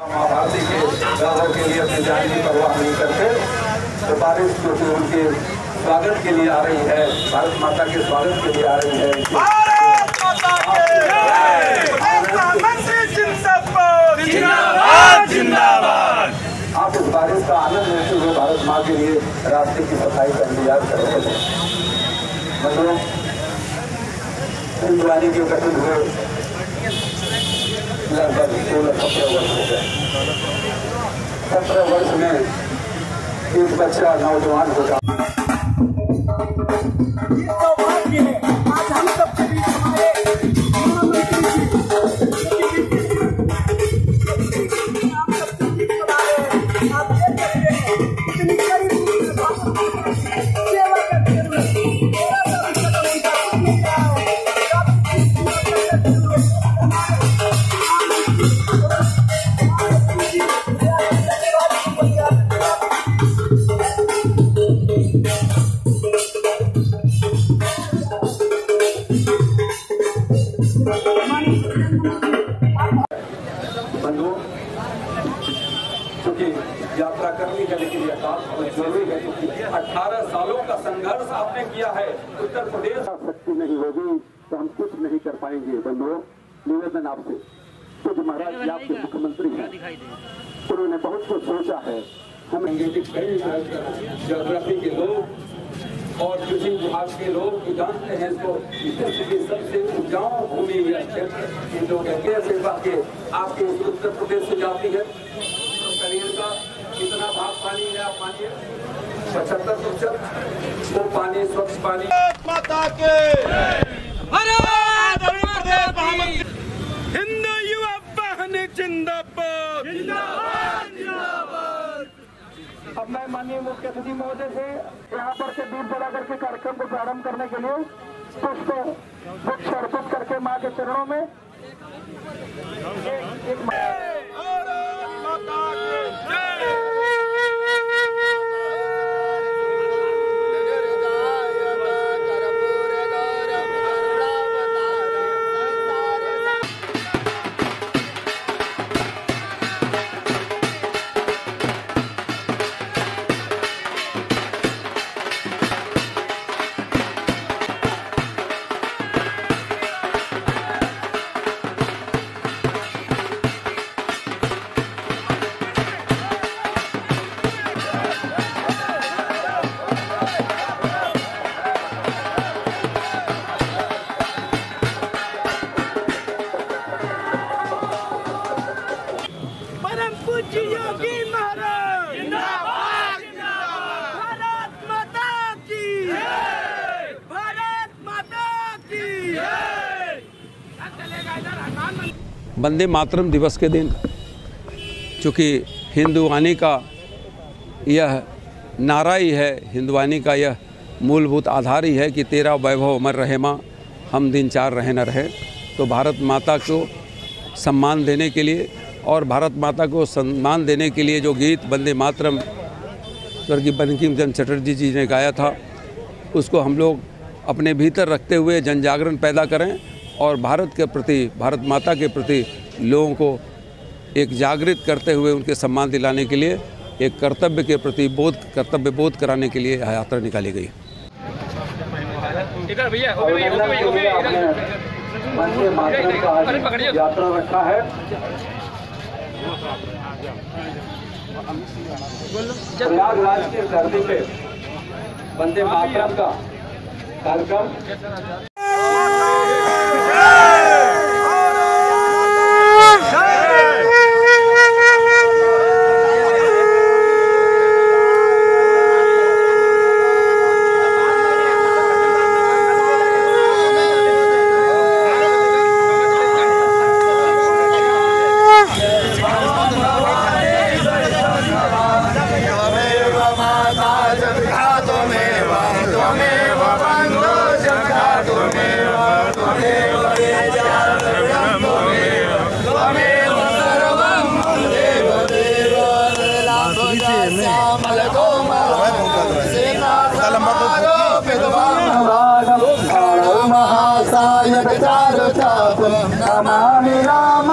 बचाव के लिए अपनी जान की परवाह नहीं करते। तो बारिश जो कि उनके स्वागत के लिए आ रही है भारत माता के स्वागत के लिए आ रही है। भारत माता के प्रधानमंत्री जिंदाबाद जिंदाबाद जिंदाबाद। आप इस बारिश का आनंद लेते हुए भारत माँ के लिए रास्ते की सफ़ाई का इंतज़ार कर रहे थे मतलब के गठन हुए। लगभग सोलह सत्रह वर्ष हो गए सत्रह वर्ष में एक बच्चा नौजवान हो यात्रा करनी है लेकिन यह काम बहुत ज़रूरी है क्योंकि 18 सालों का संघर्ष आपने किया है। उत्तर प्रदेश शक्ति नहीं होगी तो हम कुछ नहीं कर पाएँगे। बंधुओं निवेदन आपसे। क्योंकि महाराज जी आपके मुख्यमंत्री हैं। उन्होंने बहुत कुछ सोचा है। हम कई जोग्राफी के लोग और कृषि विभाग के लोग जो जानते हैं इसको। सबसे उपजाऊ भूमि या क्षेत्र ये लोग के आपके उत्तर प्रदेश से जाती है तो शरीर का कितना भाग पानी है आप मानिए पचहत्तर प्रतिशत वो पानी स्वच्छ पानी। माता के। हिंदू युवा बहन जिंदाबाद। जिंदाबाद जिंदाबाद। अब मैं माननीय मुख्य अतिथि महोदय से यहाँ पर से दूर बढ़ा करके कार्यक्रम को प्रारंभ करने के लिए पुष्प वृक्ष अर्पित करके माँ के चरणों में एक, एक वंदे मातरम दिवस के दिन, चूँकि हिंदुवानी का यह नारा ही है हिंदुवानी का यह मूलभूत आधार ही है कि तेरा वैभव अमर रहे माँ, हम दिन चार रहे न रहे। तो भारत माता को सम्मान देने के लिए और भारत माता को सम्मान देने के लिए जो गीत वंदे मातरम, स्वर्गीय बंकिम चंद चटर्जी जी ने गाया था, उसको हम लोग अपने भीतर रखते हुए जन जागरण पैदा करें। और भारत के प्रति भारत माता के प्रति लोगों को एक जागृत करते हुए उनके सम्मान दिलाने के लिए एक कर्तव्य के प्रति बोध कर्तव्य बोध कराने के लिए यह यात्रा निकाली गई। का आज यात्रा रखा है। प्रयागराज की धरती पे वंदे मातरम का कार्यक्रम महासायु चा नमी राम।